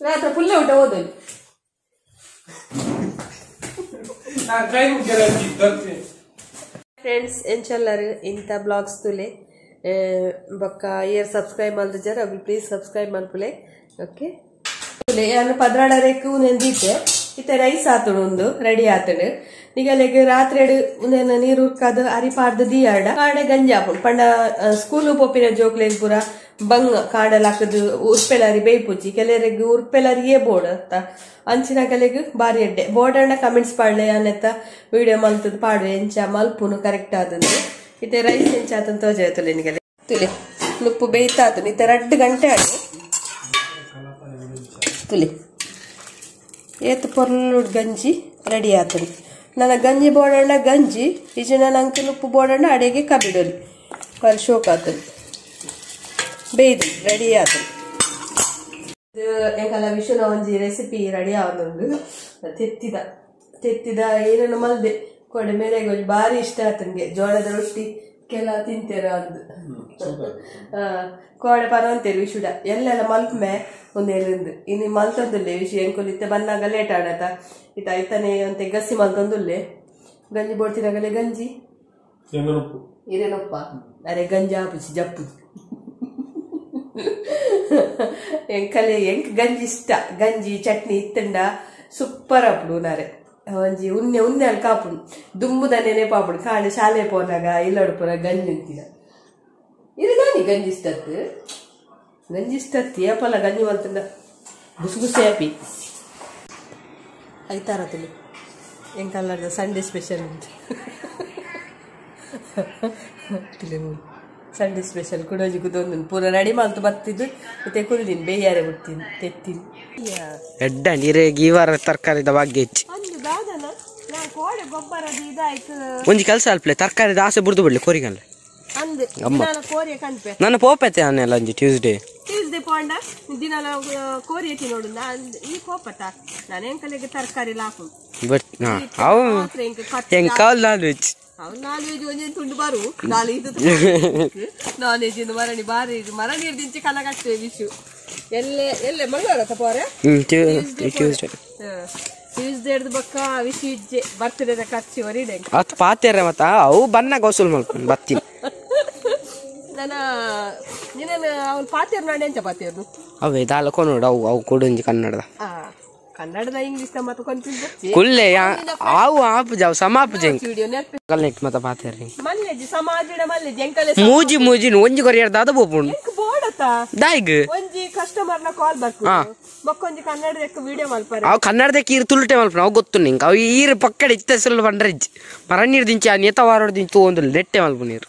ರಾತ್ರಿ ಫುಲ್ ಊಟ ಓದೋದು. ಫ್ರೆಂಡ್ಸ್ ಎಂಚಲ್ಲರು ಇಂಥ ಬ್ಲಾಗ್ಸ್ ತುಲೆ ಬಕ್ಕ ಬೊಕ್ಕ ಏರ್ ಸಬ್ಸ್ಕ್ರೈಬ್ ಮಾಡಿದ ಜರ ಅವ್ರು ಪ್ಲೀಸ್ ಸಬ್ಸ್ಕ್ರೈಬ್ ಮಲ್ಪುಲೆ ಓಕೆ ತುಲೆ ನಾನು ಪದ್ರಾಡರೆಕ್ಕು ನೆಂದಿದ್ದೆ ಇತ್ತೆ ರೈಸ್ ಆತುಡು ಒಂದು ರೆಡಿ ಆತುಡು ನಿಗಲೆಗ್ ರಾತ್ರಿ ಉಂದೇನ ನೀರು ಉರ್ಕಾದು ಅರಿಪಾರ್ದು ದಿಯಾಡ ಕಾಡೆ ಗಂಜಿ ಗಂಜಾಪು ಪಂಡ ಸ್ಕೂಲು ಪೊಪ್ಪಿನ ಜೋಕ್ಲೆಗ್ ಪೂರ ಬಂಗ ಕಾಡಲಾಕದು, ಉರ್ಪೆಲಾರಿ ಬೇಯ್ಪುಜಿ ಕೆಲರಿಗೆ ಉರ್ಪೆಲಾರಿಯೇ ಬೋರ್ಡ್ ಅಂತ. ಅಂಚಿನ ಕಲೆಗ್ ಬಾರಿ ಎಡ್ಡೆ. ಅಣ್ಣ ಕಮೆಂಟ್ಸ್ ಪಾಡ್ಲೆ ಅನ್ನೆತ್ತ ವಿಡಿಯೋ ಮಲ್ತದ ಪಾಡು ಎಂಚ ಮಲ್ಪುನು ಕರೆಕ್ಟ್ ಆದಂದು ಇತ್ತೆ ರೈಸ್ ಎಂಚ ಆತಂತ ತೋಜಾಯ್ತುಲೆ ನಿಗಲೆ ತುಲೆ, ನುಪ್ಪು ಬೇಯ್ತಾತು ಇತ್ತೆ ರಡ್ಡು ಗಂಟೆ ಆಡು ತುಲಿ, ಏತು ಪೊರ್ಲುಡ್ ಗಂಜಿ ರೆಡಿ ಆತಡಿ ನನ್ನ ಗಂಜಿ ಬೋಡಣ್ಣ ಗಂಜಿ ಇಜ ನನ್ನ ನುಪ್ಪು ಬೋಡಣ್ಣ ಅಡಿಗೆ ಕಬಿಡೋಲಿ ಬಾರಿ ಶೋಕ್ ಆತಡಿ ಬೇಯ್ದು ರೆಡಿ ಆತು ಇದು ಎಂಕಲ್ಲ ವಿಷುನ ಒಂಜಿ ರೆಸಿಪಿ ರೆಡಿ ಆವೊಂದುಂಡು ತೆತ್ತಿದ ತೆತ್ತಿದ ಏನನ್ನು ಮಲ್ದೆ. ಕೊಡೆ ಮೇಲೆ ಒಂಜಿ ಬಾರಿ ಇಷ್ಟ ಆತ ನಂಗೆ. ಜೋಳದ ರೊಟ್ಟಿ ಕೆಲ ತಿಂತೇರ ಅಂದು ಆ, ಕೋಡೆ ಪರವಂತೇರಿ ವಿಶುಡ. ಎಲ್ಲೆಲ್ಲ ಮಲ್ಪಮೆ ಒಂದೇಳಿಂದು ಇನ್ನು ಮಲ್ತಂದುಲ್ಲೆ ವಿಶು ಎಂಕುಲ್ ಇತ್ತೆ ಬನ್ನಾಗ ಲೇಟ್ ಆಡತ. ಇತ್ತ ಐತನೇ ಅಂತ ಗಸಿ ಮಲ್ತಂದುಲ್ಲೆ. ಗಂಜಿ ಬೋಡ್ತಿನಾಗಲೇ ಗಂಜಿ? ಇರೇನಪ್ಪ ಅರೆ ಗಂಜಿ ಆಪುಜಿ ಜಪ್ಪು ಎಂಕಲೆ ಎಂಕ್ ಗಂಜಿ ಇಷ್ಟ. ಗಂಜಿ, ಚಟ್ನಿ ಇತ್ತಂಡ ಸೂಪರ್ ಅಪ್ಪಡು ನಾರೆ. ಒಂಜಿ ಉನ್ನೆ ಉನ್ನೆ ಅಲ್ಲಿ ಕಾಪುಡು. ದುಂಬುದ ನೆನೆಪಾಪುಡು ಕಾಂಡೆ ಶಾಲೆ ಪೋನಾಗ ಇಲ್ಲಡು ಪುರ ಗಂಜಿ ಅಂತಿನ. ನಾನಿ ಗಂಜಿ ಇಷ್ಟತ್ತು ಗಂಜಿ ಇಷ್ಟತ್ತು ಏಪಲ್ಲ ಗಂಜಿ ಮಲ್ತಂಡ ಗುಸು ಗುಸು ಹ್ಯಾಪಿ ಐತಾರ ತುಳಿ ಎಂಕಲ್ಲಾರ್ದ ಸಂಡೇ ಸ್ಪೆಷಲ್ ಉಂಟು. ಸಂಡೇ ಸ್ಪೆಷಲ್ ಕುಡೋಜಿ ಕುದೊಂದು ಪೂರ ರೆಡಿ ಮಾಡ್ತು ಬರ್ತಿದ್ದು ಮತ್ತೆ ಕುದಿದೀನಿ ಬೇಯಾರೆ ಬಿಡ್ತೀನಿ ತೆತ್ತೀನಿ ಎಡ್ಡ ನೀರೇ ಈ ವಾರ ತರಕಾರಿದ ಬಗ್ಗೆ ಹೆಚ್ಚು ಒಂಜಿ ಕೆಲಸ ಅಲ್ಪಲೆ ತರಕಾರಿ ಆಸೆ ಬುಡ್ದು ಬಿಡ್ಲಿ ಕೋರಿಗಲ್ಲ ನನ್ನ ಪೋಪತೆ ಅನ್ನೆಲ್ಲ ಅಂಜಿ ಟ್ಯೂಸ್ಡೇ ಟ್ಯೂಸ್ಡೇ ಪಾಂಡ ದಿನ ಕೋರಿ ತಿನ್ನೋಡು ನೋಡು ಈ ಕೋಪತ ನಾನು ಎಂಕಲೆಗೆ ತರಕಾರಿ ಲಾಕು ಬಟ್ ಅವು ಹೆಂಗ್ ಕಾಲ್ ನಾನ್ ವೆಜ್ ಅವ್ ನಾನ್ ವೆಜ್ ತುಂಡು ಬಾರು. ನಾಳೆ ಇದು ನಾನ್ ವೆಜ್ ಇಂದು ಮರಣಿ ಬಾರಿ ಇದು ಮರಣಿ ವಿಶು. ಎಲ್ಲೆ ಎಲ್ಲೆ ಮಂಗಳವಾರ ಟ್ಯೂಸ್ಡೇ ಹಿಡ್ದು ಬಕ್ಕ ವಿಶು ಇಜ್ಜೆ ಬರ್ತ್ಡೇ ಖರ್ಚು ಹೊರಿಡೆ. ಅತ್ ರ ಮತ್ತ ಅವು ಬನ್ನ ಗೌಸುಲ್ ಮಾಡ್ಕೊಂಡು ಬರ್ತೀನಿ ನನ್ನ ನೀನೇನು ಅವ್ನು ಪಾತೇರು ನಾಡೆ ಎಂಚ ಪಾತೇರು ಅವೇ ದಾಲ ನೋಡು ಅವು ಅವು ಕೊಡೊಂಜಿ ಕನ್ನಡದ. ಕನ್ನಡದ ಇಂಗ್ಲಿಷ್ ಮತ್ತೆ ಕೊಂತಿದ್ದೆ ಕುಲ್ಲೆ ಆವು ಆಪುಜ ಅವು ಸಮಾಪುಜ ಹೆಂಗ್ ವಿಡಿಯೋ ನೆನಪಿ. ಕಲ್ನೆಟ್ ಮತ್ತ ಪಾತೇರ ಮಲ್ಲೆಜಿ ಸಮಾಜಿಡ ಮಲ್ಲೆ ಜೆಂಕಲೆ ಮೂಜಿ ಮೂಜಿ ಒಂಜಿ ಕೊರಿಯರ್ ದಾದ ಬೋಪುಂಡು ಎಂಕ್ ಬೋಡತ್ತ ದಾಯ್ಗ್. ಒಂಜಿ ಕಸ್ಟಮರ್ನ ಕಾಲ್ ಬರ್ಕು ಬಕ್ಕೊಂಜಿ ಕನ್ನಡ ಎಕ್ಕ ವಿಡಿಯೋ ಮಲ್ಪರೆ. ಅವು ಕನ್ನಡದ ಕೀರ್ ತುಳುಟೆ ಮಲ್ಪನ ಅವು ಗೊತ್ತು ನಿಂಗೆ. ಅವು ಈರು ಪಕ್ಕಡೆ ಇತ್ತೆ ಸುಲ್ ಬಂಡ್ರಜ್ಜಿ ಮರ ನೀರ್ ದಿಂಚಿ ಆ ನೇತ ವಾರೋಡ್ ದಿಂಚು ಒಂದು ನೆಟ್ಟೆ ಮಲ್ಪ ನೀರು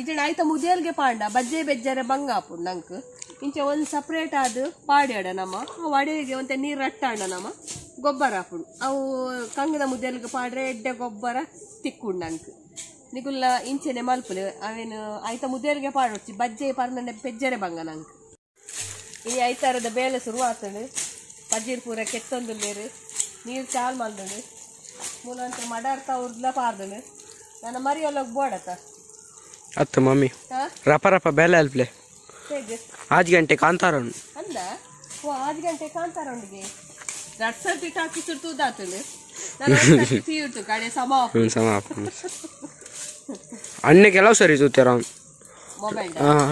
ಇದನ್ನ ಆಯ್ತ ಮುದೇಲ್ಗೆ ಪಾಂಡ, ಬಜ್ಜೆ ಬೆಜ್ಜರೆ ಬಂಗ ಹಾಪುಂಡು ನಂಕ್ ಇಂಚೆ ಒಂದು ಸಪ್ರೇಟ್ ಆದ ಪಾಡ್ಯಾಡ ನಮ್ಮ. ವಡೆಗೆ ಒಂತೆ ನೀರು ರಟ್ಟಾಂಡ ನಮ್ಮ. ಗೊಬ್ಬರ ಹಾಪುಂಡು ಅವು ಕಂಗದ ಮುದೇಲ್ಗೆ ಪಾಡ್ರೆ ಎಡ್ಡೆ ಗೊಬ್ಬರ ತಿಕ್ಕುಂಡು ನಂಕ್ ನಿಗುಲ್ಲ ಇಂಚೆನೆ ಮಲ್ಪುಲೆ, ಅವೇನು ಐತ ಮುದೇಲ್ಗೆ ಪಾಡೋಚಿ ಬಜ್ಜೆ ಪರ್ನಂಡೆ ಪೆಜ್ಜರೆ ಬಂಗ ನಂಗೆ. ಈ ಐತಾರದ ಬೇಳೆ ಶುರು ಆತಂಡು ಬಜ್ಜಿರ್ ಪೂರ ಕೆತ್ತೊಂದು ನೀರು ಚಾಲ್ ಮಲ್ದಳು ಮೂಲಂತ ಮಡಾರ್ತಾ ಉರ್ದ್ಲ ಪಾರ್ದಳು ನನ್ನ ಮರಿಯೊಳಗೆ ಬೋಡತ್ತ ಅತ್ತು ಮಮ್ಮಿ. ರಪ ರಪ ಬೇಲೆ ಅಲ್ಪ್ಲೆ. ಆಜ್ ಗಂಟೆ ಕಾಂತಾರ ಅಂದ? ಓ ಆರು ಗಂಟೆ ಕಾಂತಾರ ಅವನಿಗೆ ರಡ್ ಸರ್ತಿ ಟಾಕಿ ಸುರ್ತುದಾತಳು ನಾನು ತೀರ್ತು ಕಡೆ ಸಮ ಹ್ಞೂ ಸಮ ಅಣ್ಣೆ ಕೆಲವು ಸರಿ ತೂತಾರ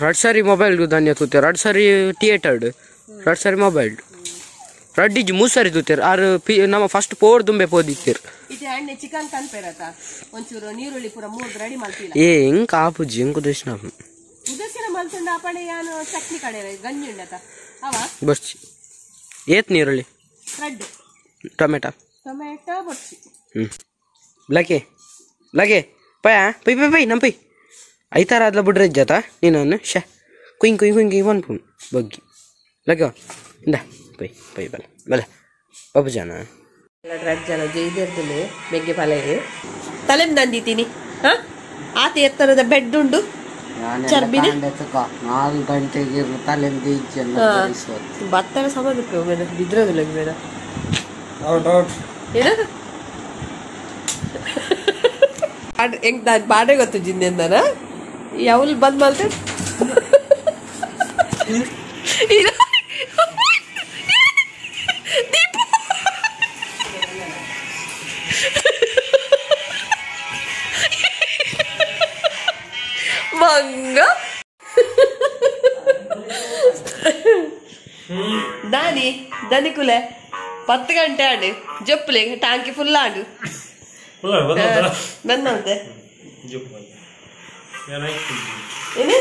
ರಡ್ ಸರಿ ಮೊಬೈಲ್ ಧಾನ್ಯ ತೂತಾರ ರಡ್ ಸರಿ ಥಿಯೇಟರ್ಡ್ ರಡ್ ಸರಿ ಮೊಬೈಲ್ ರಡ್ ಇಜ್ಜಿ ಮೂರು ಆರ್ ತೂತಾರ ಆರು ಪಿ ನಮ್ಮ ಫಸ್ಟ್ ಪೋರ್ ದುಂಬೆ ಪೋದಿತ್ತೆರ್. ಇದು ಎಣ್ಣೆ ಚಿಕನ್ ಕನ್ಪೇರತ. ಒಂಚೂರು ನೀರುಳ್ಳಿ ಪೂರ ಮೂರು ರೆಡಿ ಮಾಡ್ತಿಲ್ಲ ಏ ಹೆಂಗ್ ಆಪುಜಿ ಹೆಂಗ್ ದರ್ಶನ ಉದಸಿನ ಮಲ್ತುಂಡ ಅಪಣೆ ಯಾನು ಚಟ್ನಿ ಕಡೆ ಗಂಜಿ ಉಂಡತ. ಅವ? ಬರ್ಚಿ. ಏತ್ ನೀರುಳ್ಳಿ? ರಡ್ಡಿ. ಟೊಮೆಟೊ. ಟೊಮೆಟೊ ಬರ್ಚಿ. ಹ್ಞೂ ಲಗೆ ಲಗೆ ಪಯ ಪೈ ಪೈ ಪೈ ನಮ್ಮ ಪೈ ಐತಾರ ಅದ್ಲ ಬಿಡ್ರೆ ಜತ ನೀನು ಶ. ಕುಯ್ ಕುಯ್ ಕುಯ್ ಕುಯ್ ಒಂದು ಬಗ್ಗಿ. ಲಗೆ ಇಂದ. ಪೈ ಪೈ ಬಲ ಬಲ ಬಾಬು ಜನ. ಜನ ಜೈದಿರ್ದಲ್ಲಿ ಬೆಗ್ಗೆ ತಲೆಮ್ ನಂದಿತೀನಿ ಹಾ? ಆತ ಎತ್ತರದ ಬೆಡ್ ಉಂಡು ಚರ್ಬಿನ? ನಾಲ್ಕು ಗಂಟೆಗೆ ತಲೆ ಬತ್ತರ ಬೇಡ ಬಿದ್ರದಿಲ್ಲ ಬೇಡ. ಏನ? ಹೆಂಗ್ ನಾನು ಪಾಡೆ ಗೊತ್ತು ಜಿಂದೆಂದನ ಯಾವಲ್ ಬಂದ್ ಮಲ್ತೆ ದಾನಿ ದನಿಕುಲೆ ಪತ್ತು ಗಂಟೆ ಆಡು ಜಪ್ಪಲೆ ಟಾಂಕಿ ಫುಲ್ ಆಡು ಬಂದಂತೆ ಏನೇ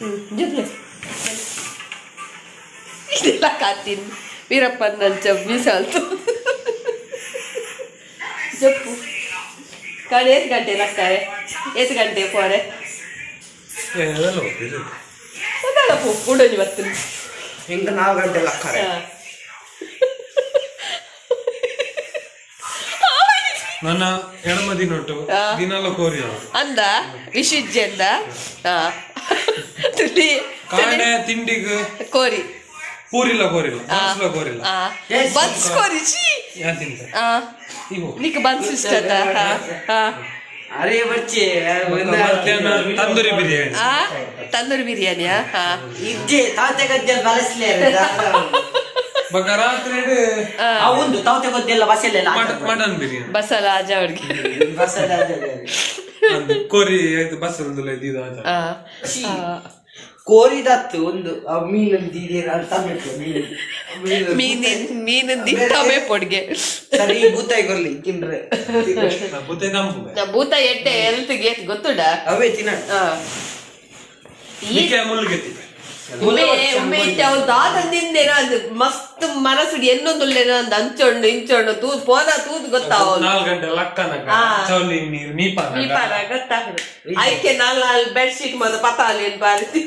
ಹ್ಮ್ ಜಪ್ಪಲೆ ಇದೆಲ್ಲ ಕಾತೀನಿ ವೀರಪ್ಪನ ನಂಚ ಮೀಸಾಲ್ತು ಜಪ್ಪು ಕಾಡು ಏತ್ ಗಂಟೆ ಲಕ್ಕಾರೆ ಏತ್ ಗಂಟೆ ಪೋರೆ ಹಿಂಗ ನಾಲ್ಕು ಗಂಟೆ ಲಕ್ಕಾರೆ ನನ್ನ ಎಡಮ ದಿನೊಟ್ಟು ದಿನಾಲ ಕೋರಿಯ? ಅಂದ? ವಿಶುಜ್ಜಂದ ಅಂದ? ತುಳಿ ಕಾಣೆ ತಿಂಡಿಗೆ ಕೋರಿ. ಪೂರಿಲ್ಲ ಕೋರಿಲ್ಲ ಆ, ಬನ್ಸ್ಲ ಕೋರಿಲ್ಲ. ಬನ್ಸ್ ಕೋರಿ ಯಾ ತಿಂತ? ಆ, ಇವು. ನಿಕ್ ಬನ್ಸ್ ಇಷ್ಟ ಹಾ. ಹಾ. ಅರೇ ಬಚ್ಚೆ ತಂದೂರಿ ಬಿರಿಯಾನಿ. ತಂದೂರಿ ಬಿರಿಯಾನಿಯಾ? ಇಜ್ಜೆ ತಾತೆ ಗದ್ದೆಲ್ಲ ಬಳಸ್ಲೇ ಬಗ ರಾತ್ರಿ ಒಂದು ತಾವತೆ ಗದ್ದೆಲ್ಲ ಬಸ್ಸಲ್ಲೆಲ್ಲ ಮಟನ್ ಬಿರಿಯಾನಿ. ಬಸಲ ಆಜ ಅವ್ರಿಗೆ. ಕೊರಿ ಕೋರಿ ಆಯ್ತು ಬಸ್ ಇದು ಆ, ಆ, ಕೋರಿದತ್ತು ಒಂದು ಆ ಮೀನಲ್ಲಿ ದೀದಿರ ಅಂತ ಬೇಕು ಮೀನು ಮೀನು ಮೀನಿನ್ ಮೀನಿನ್ ದಿಕ್ಕಮೆ ಪೊಡ್ಗೆ. ಸರಿ ಬೂತಾಯಿ ಕೊರ್ಲಿ ತಿನ್ರೆ. ಬೂತಾಯಿ ಎಟ್ಟೆ ಎಲ್ತ್ ಭೂತ ಎಟ್ಟೆ ಎಲ್ತಿಗೆ ಗೊತ್ತುಡ ಅವೇ ತಿನ್ನ ಈ ಮುಳ್ಳುಗೆತ್ತಿ ದಾದಂದಿಂದೇನೋ ಅದು ಮಸ್ತ್ ಮನಸ್ಸುಡಿ ಎನ್ನೊಂದುಲ್ಲೇನೋ ಅಂದ್ ಅಂಚೊಂಡು ಇಂಚೊಂಡು ತೂದ್ ಪೋದ ತೂದ್ ಗೊತ್ತಾವ ನಾಲ್ಕು ಗಂಟೆ ಗೊತ್ತಾಗುದು ಐಕೆ ನಾಲ್ ನಾಲ್ ಬೆಡ್ಶೀಟ್ ಮದ ಪತಾಲಿ ಅಂತ ಬಾರಿಸಿ.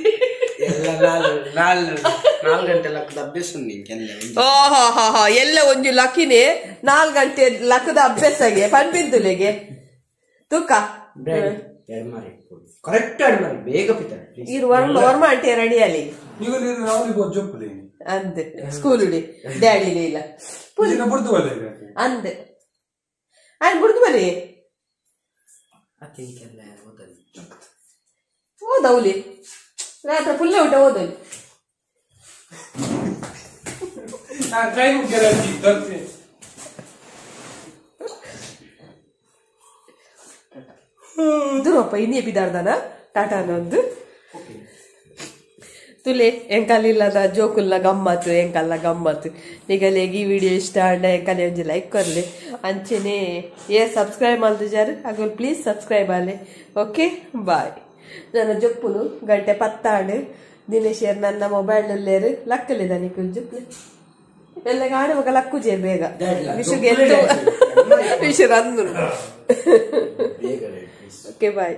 ಎಲ್ಲ ಒಂಜಿ ಲಕ್ಕಿನಿ ನಾಲ್ ಗಂಟೆ ಲಕ್ಕದ ಅಭ್ಯಾಸಗೆ ಪನ್ಪಿಂತುಲೆಗೆ ತೂಕ? ಕರೆಕ್ಟ್ ಆಡ್ ಮಾಡಿ ಬೇಗ ಪಿತಾಳೆ ಇರು ವರ್ಮ ವರ್ಮ ಆಂಟಿ ರೆಡಿ ಅಲ್ಲಿ ನೀವು ನೀರು ಅವನಿಗೆ ಒಂದು ಜೊಪ್ಪಲಿ ಅಂದ್ ಸ್ಕೂಲ್ ಡ್ಯಾಡಿ ಇಲ್ಲ. ಪೂಜಿನ ಬುಡ್ದು ಬಲ್ಲ ಅಂದ್. ಅನ್ ಬಿಡ್ದು ಬರೀ ಅತಿಂಕೆಲ್ಲ ಓದಲಿ. ಓದೌಲಿ ರಾತ್ರಿ ಫುಲ್ ಊಟ ಓದಲಿ ಕೈ ಮುಗ್ಗೆಲ್ಲ ತರ್ತೀನಿ. ಇನ್ನೇ ಬಿದ್ದಾರ್ದಾನ ಟಾಟಾನೊಂದು ತುಲೆ ಎಂಕಲಿಲ್ಲದ ಜೋಕುಲ್ಲ ಗಮ್ಮತ್ತು ಎಂಕಲ್ಲ ಗಮ್ಮತ್ತು. ನಿಗಲೆಗೆ ಈ ವಿಡಿಯೋ ಇಷ್ಟ ಆಂಡ ಎಂಕಲೆ ಒಂಜಿ ಲೈಕ್ ಕೊರ್ಲಿ ಅಂಚೆನೆ ಏ ಸಬ್ಸ್ಕ್ರೈಬ್ ಮಾಡ್ದಿಜಾರು ಹಾಗೆ ಪ್ಲೀಸ್ ಸಬ್ಸ್ಕ್ರೈಬ್ ಆಲೆ ಓಕೆ ಬಾಯ್ ನನ್ನ ಜೊಪ್ಪುನು ಗಂಟೆ ಪತ್ತಾಂಡು. ದಿನೇಶೇರ್ ನನ್ನ ಮೊಬೈಲ್ನಲ್ಲೇರು ಲಕ್ಕಲಿದ ನಿಕ್ಕು ಜೊಪ್ಪು. ಎಲ್ಲ ಆಡುವಾಗ ಲಕ್ಕುಜೆ ಬೇಗ. ವಿಷುಗೆ ಎಂಟು ವಿಷು ಅಂದ್ರು. ಬೇಗ ಓಕೆ ಬಾಯ್